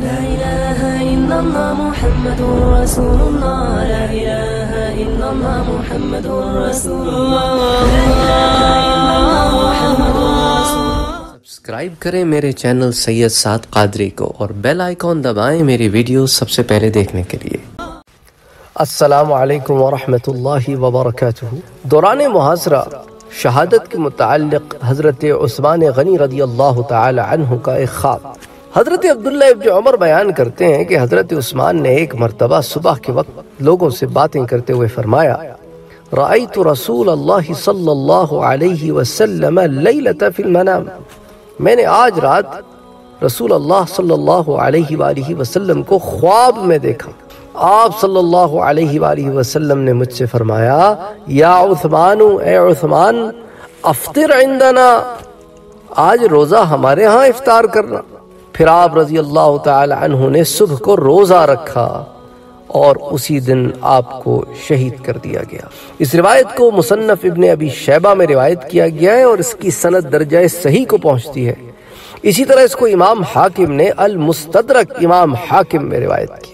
لا إله إلا الله محمد رسول الله. لا إله إلا الله محمد رسول الله. لا إله إلا الله محمد رسول الله. سبسکرائب کریں میرے چینل سید سعد قادری کو اور بیل آئیکن دبائیں میری ویڈیو سب سے پہلے دیکھنے کے لیے۔ السلام علیکم ورحمۃ اللہ وبرکاتہ۔ دوران محاصرہ شہادت کے متعلق حضرت عثمان غنی رضی اللہ تعالی عنہ کا ایک خواب۔ حضرت عبداللہ ابن عمر بیان کرتے ہیں کہ حضرت عثمان نے ایک مرتبہ صبح کے وقت لوگوں سے باتیں کرتے ہوئے فرمایا رأيت رسول اللہ صلی اللہ علیہ وسلم لیلت فی المنام. میں نے آج رات رسول اللہ صلی اللہ علیہ وآلہ وسلم کو خواب میں دیکھا۔ آپ صلی اللہ علیہ وآلہ وسلم نے مجھ سے فرمایا، یا عثمان، اے عثمان، افطر عندنا، آج روزہ ہمارے ہاں افطار کرنا۔ پھر آپ رضی اللہ تعالی عنہ نے صبح کو روزہ رکھا اور اسی دن آپ کو شہید کر دیا گیا۔ اس روایت کو مصنف ابن ابی شیبہ میں روایت کیا گیا ہے اور اس کی سند درجہ صحیح کو پہنچتی ہے۔ اسی طرح اس کو امام حاکم نے المستدرک امام حاکم میں روایت کی۔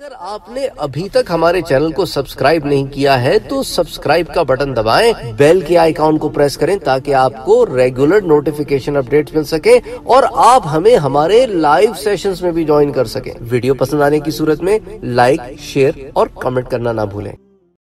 اگر آپ نے ابھی تک ہمارے چینل کو سبسکرائب نہیں کیا ہے، تو سبسکرائب کا بٹن دبائیں، بیل کے آئیکن کو پریس کریں تاکہ آپ کو ریگولر نوٹیفیکیشن اپڈیٹس مل سکیں اور آپ ہمیں ہمارے لائیو سیشنز میں بھی جوائن کر سکیں۔ ویڈیو پسند آنے کی صورت میں لائک شیئر اور کمنٹ کرنا نہ بھولیں۔